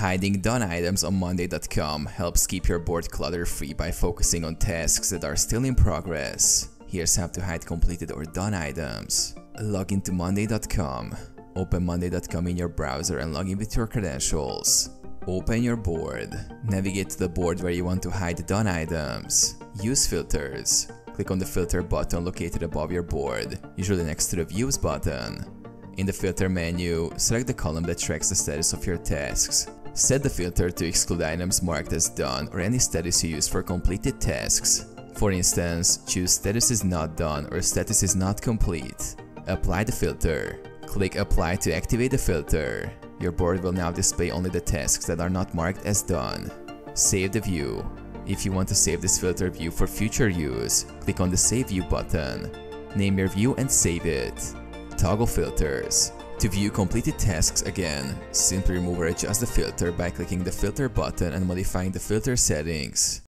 Hiding done items on Monday.com helps keep your board clutter-free by focusing on tasks that are still in progress. Here's how to hide completed or done items. Log into Monday.com. Open Monday.com in your browser and log in with your credentials. Open your board. Navigate to the board where you want to hide done items. Use filters. Click on the filter button located above your board, usually next to the views button. In the filter menu, select the column that tracks the status of your tasks. Set the filter to exclude items marked as done or any status you use for completed tasks. For instance, choose status is not done or status is not complete. Apply the filter. Click apply to activate the filter. Your board will now display only the tasks that are not marked as done. Save the view. If you want to save this filter view for future use, click on the Save View button. Name your view and save it. Toggle filters. To view completed tasks again, simply remove or adjust the filter by clicking the filter button and modifying the filter settings.